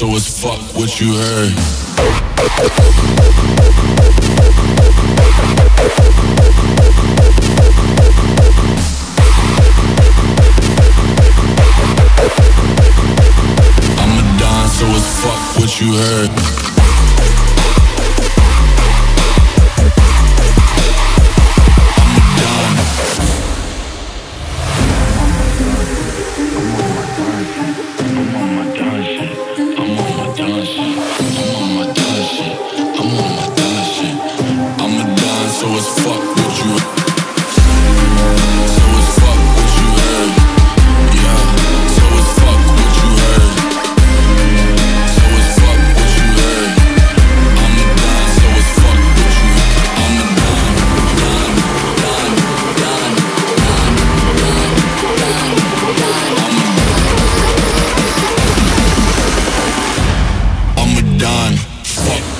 so it's fuck what you heard. So it's fuck what you heard. so it's fuck what you